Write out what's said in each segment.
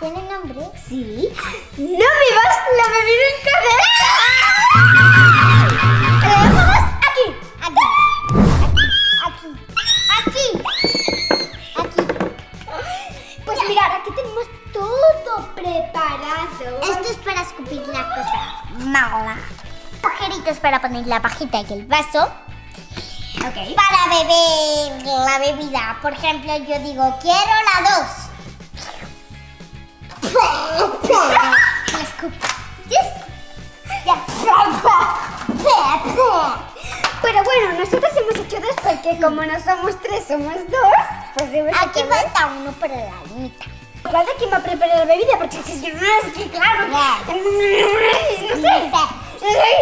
¿Tiene nombre? Sí. ¡No bebas la bebida en cadena! ¡La dejamos aquí! Aquí. Aquí. Aquí. Aquí. Pues mirad, aquí tenemos todo preparado. Esto es para escupir la cosa mala. Agujeritos para poner la pajita y el vaso. Ok. Para beber la bebida. Por ejemplo, yo digo, quiero la dos. Yes. Ya. Pero bueno, nosotros hemos hecho dos porque como no somos tres, somos dos. Pues hemos Aquí dos. falta uno para la mitad. Claro que me ha preparado la bebida porque si no es que claro. Ya. No sé.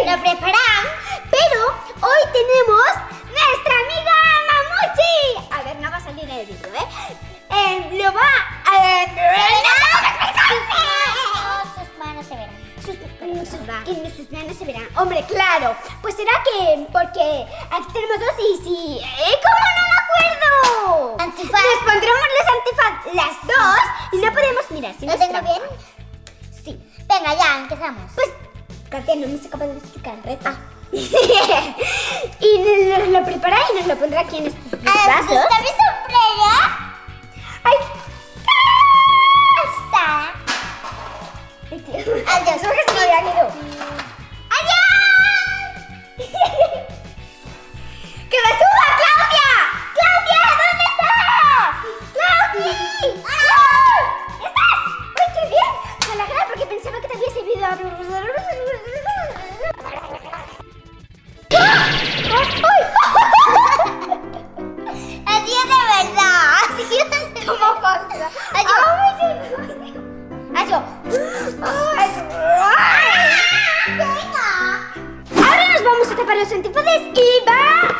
Lo preparan. Pero hoy tenemos nuestra amiga Mamuchi. Hombre, claro. Pues será que porque aquí tenemos dos y si... ¿Eh? ¿Cómo no me acuerdo? Antifaz. Nos pondremos los antifaz las dos y no podemos mirar. Si ¿Lo tengo bien? Sí. Venga, ya, empezamos. Pues, Katia, no me soy capaz de explicar el reto. y nos lo preparará y nos lo pondrá aquí en estos dos los antípodes y va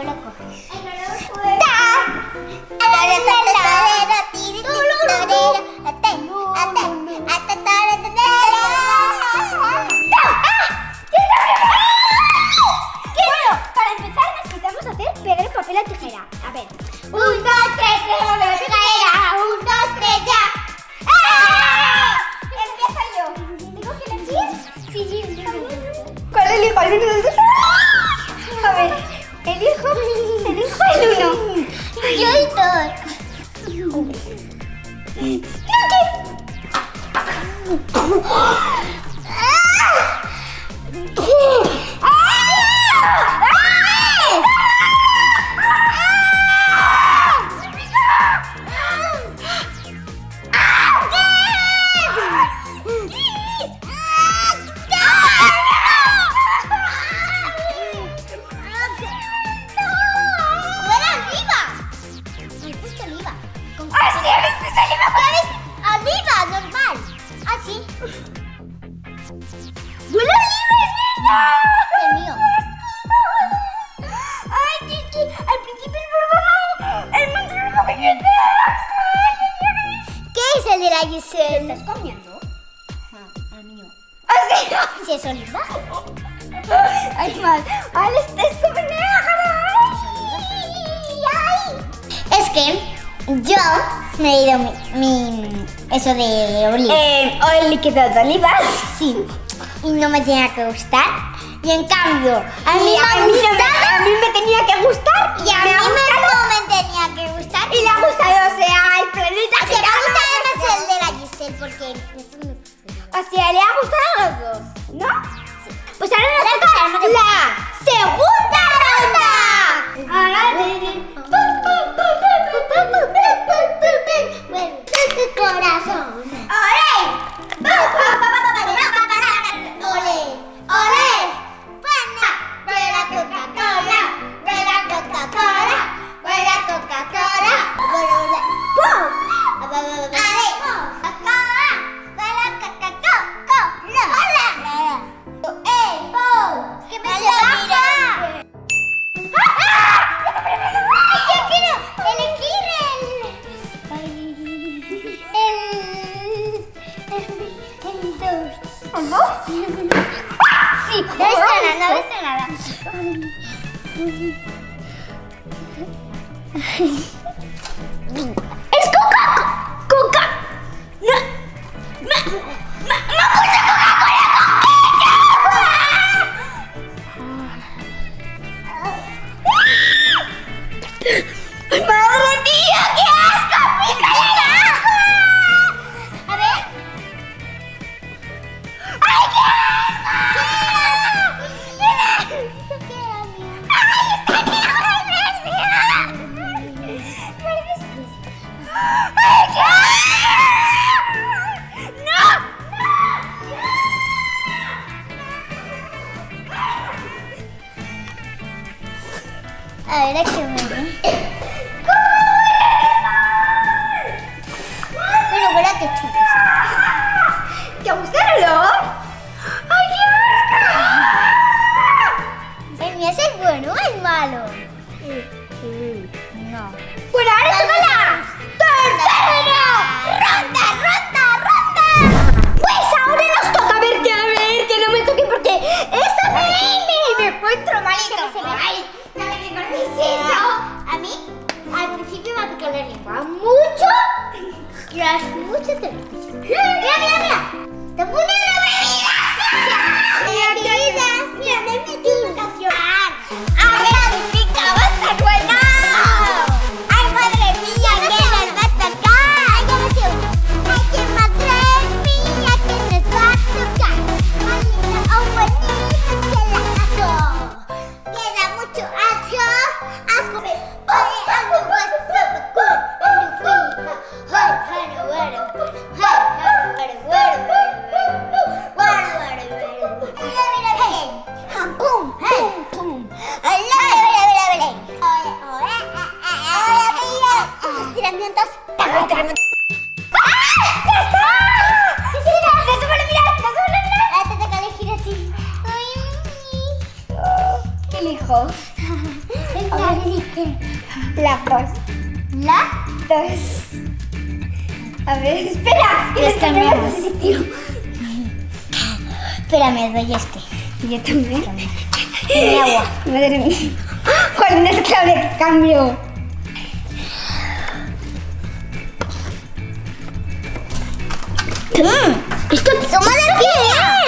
Después lo なん。で es el de la ¿Qué Giselle? estás comiendo? El mío. ¡Ah, sí! ¿Si es oliva? ¡Ay, mal! ¡Ay, le estás comiendo! Es que yo me he ido mi, mi- eso de oliva. Eh, o el líquido de olivas. Sí. Y no me tenía que gustar. Y en cambio, a mí Y me a mí, me, a mí me tenía que gustar. Y a me mí le ha gustado a los dos, ¿no? Pues ahora nos toca empezamos. la segunda ronda. Ahora Corazón. ¡Es Coca! ¡Coca! ¡No! ¡No! ¡Hay buscarlo! Espera, les cambiamos. Ese tiro. Espera, me doy este. Yo también. Mi agua. Madre mía. ¿Cuál es clave cambio? Mm, esto toma de pie.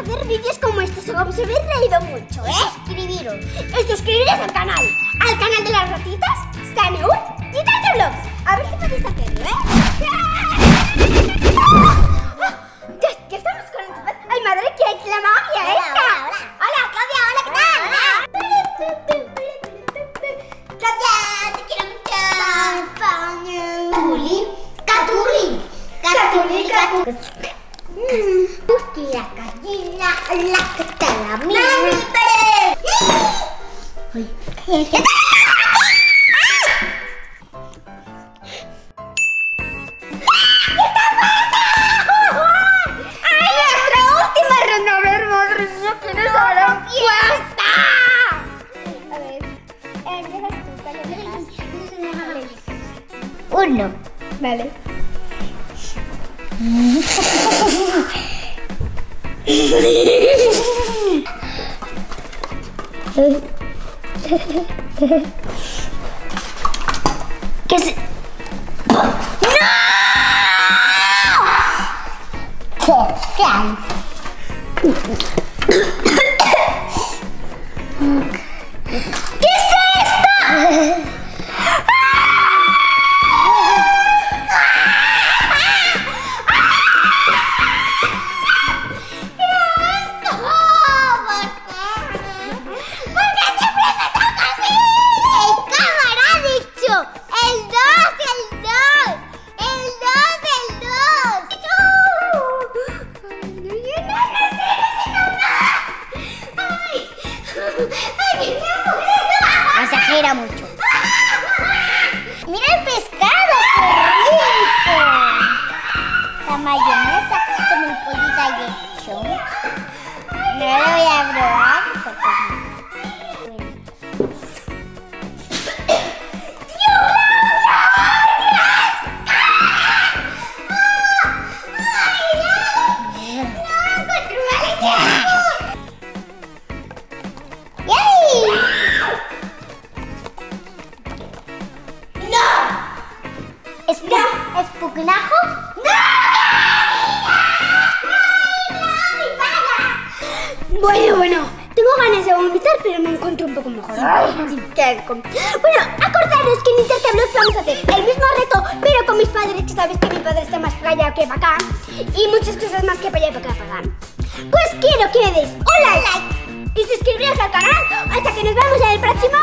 hacer vídeos como estos, os habéis reído mucho, ¿eh? Suscribiros. Y suscribiros al canal. Al canal de las ratitas, Staneul y Tata Vlogs. A ver qué podéis hacerlo, ¿eh? Guess it. No! Okay, exagera mucho. Mira el pescado, qué rico. La mayonesa con el pollito hecho. No lo voy a probar Bueno, acordaros que en Intercamblos vamos a hacer el mismo reto, pero con mis padres, que sabéis que mi padre está más para allá que para acá, y muchas cosas más que para allá y para acá. Pues quiero que le deis un like y suscribiros al canal hasta que nos vemos en el próximo